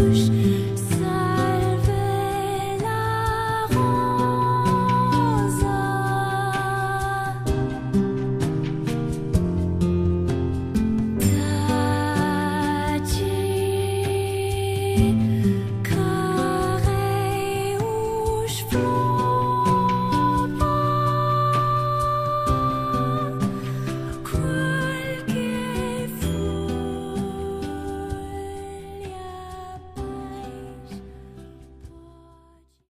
push